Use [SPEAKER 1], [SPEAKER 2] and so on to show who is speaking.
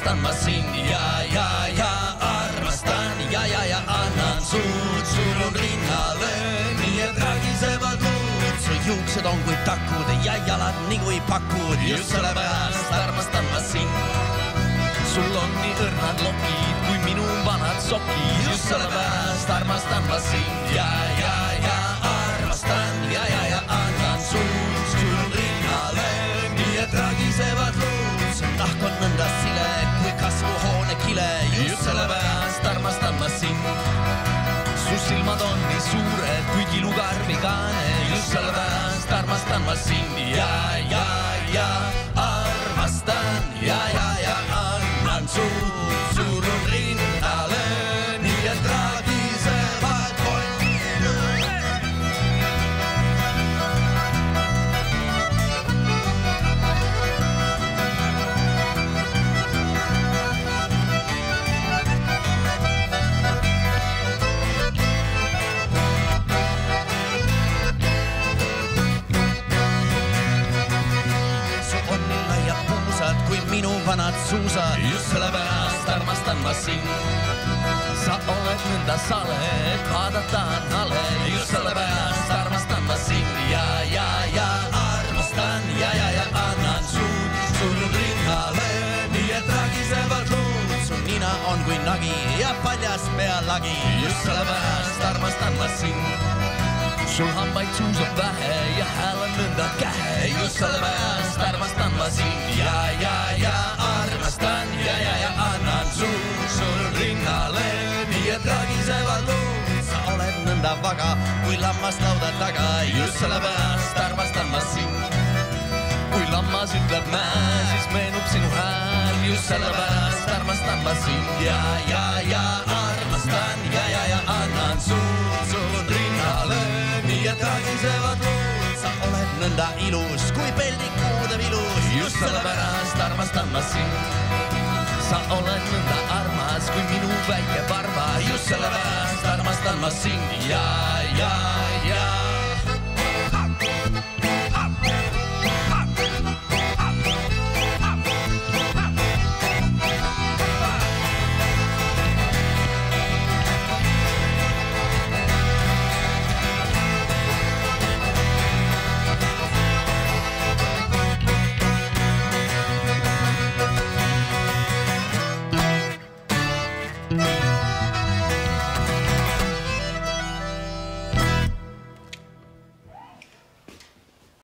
[SPEAKER 1] armastan ma sind ja, ja, ja armastan. Ja, ja, ja annan suud, surun rinnale, nii et ragisevad luud. su juuksed on kui takud ja jalad nii kui pakud, just sellepärast armastan ma sind. sul on nii õrnad lokid kui minu vanad sokid, just sellepärast armastan ma sind ja, armastan ma sind ja, ja, ja armastan ja, ja, ja. Annan suud, surun rinnale, minu vanad suusad, just sellepärast armastan ma sind. sa oled nõnda sale, et vaadata on hale, just sellepärast armastan ma sind. Ja, ja, ja armastan. Ja, ja, ja annan suud, surun rinnale, nii et ragisevad luud. su nina on kui nagi ja paljas pealagi, just sellepärast armastan ma sind. Sul hambaid suus on vähe ja hääl on nõnda kähe, just sellepärast vaga kui lammas lauda taga, just sellepärast armastan ma sind. kui lammas ütleb mää, siis meenub sinu hääl, just sellepärast armastan ma sind ja, ja, ja armastan ja, ja, ja annan suud sul rinnale, nii et ragisevad luud. sa oled nõnda ilus kui peldik kuudev ilus, just sellepärast armastan ma sind. sa oled nõnda armas kui minu väike barba, just sellepärast i Alan Masing, yeah, yeah, yeah.